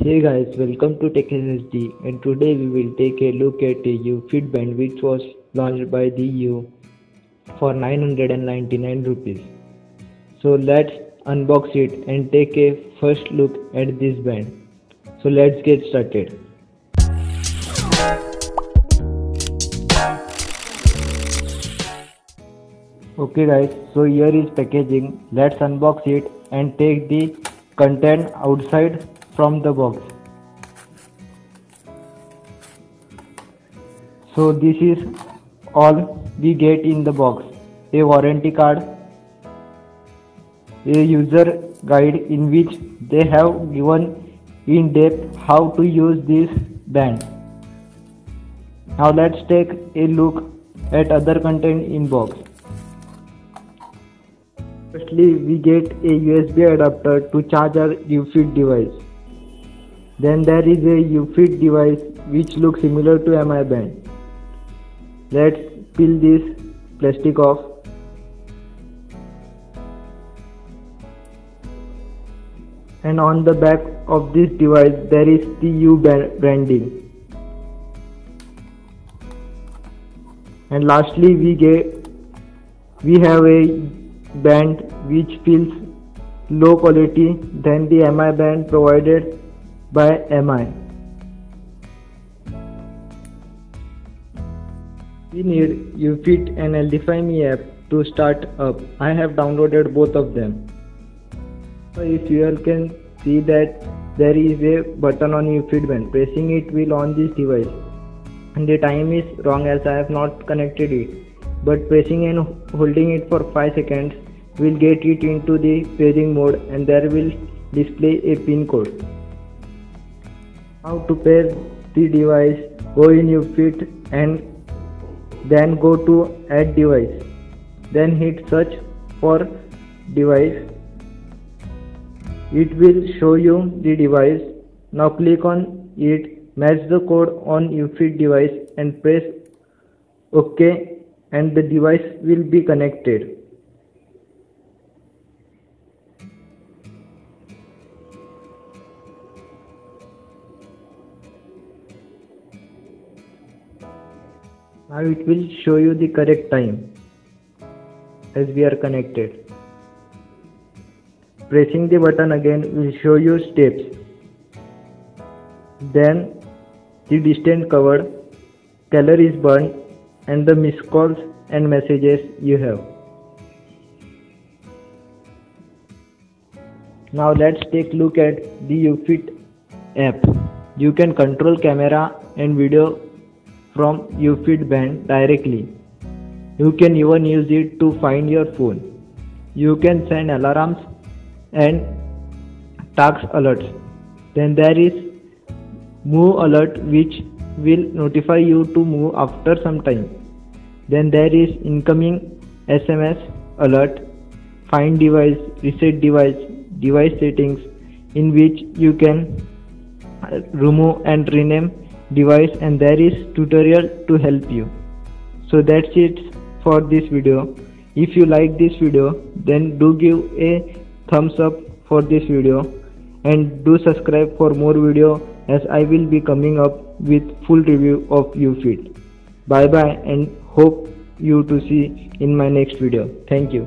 Hey guys, welcome to TechSSD and today we will take a look at a YuFit band which was launched by the Yu for 999 rupees. So let's unbox it and take a first look at this band. So let's get started. Okay guys, so here is packaging. Let's unbox it and take the content outside from the box. So this is all we get in the box. A warranty card, a user guide in which they have given in depth how to use this band. Now let's take a look at other content in box. Firstly, we get a USB adapter to charge our YuFit device. Then there is a YuFit device which looks similar to MI band. Let's peel this plastic off. And on the back of this device there is the Yu branding. And lastly we get we have a band which feels low quality than the MI band provided by MI. We need YuFit and LDFI app to start up. I have downloaded both of them. So if you all can see that there is a button on YuFit band. Pressing it will on this device. And the time is wrong as I have not connected it. But pressing and holding it for 5 seconds will get it into the pairing mode and there will display a pin code. How to pair the device, go in YuFit and then go to add device. Then hit search for device. It will show you the device. Now click on it, match the code on YuFit device and press OK and the device will be connected. Now it will show you the correct time as we are connected. Pressing the button again will show you steps. Then the distance covered, color is burned and the missed calls and messages you have. Now let's take a look at the YuFit app. You can control camera and video from YuFit band directly. You can even use it to find your phone. You can send alarms and task alerts. Then there is move alert which will notify you to move after some time. Then there is incoming SMS alert, find device, reset device, device settings in which you can remove and rename device and there is tutorial to help you so that's it for this video if you like this video then do give a thumbs up for this video and do subscribe for more video as I will be coming up with full review of YuFit. Bye bye and hope you to see in my next video. Thank you.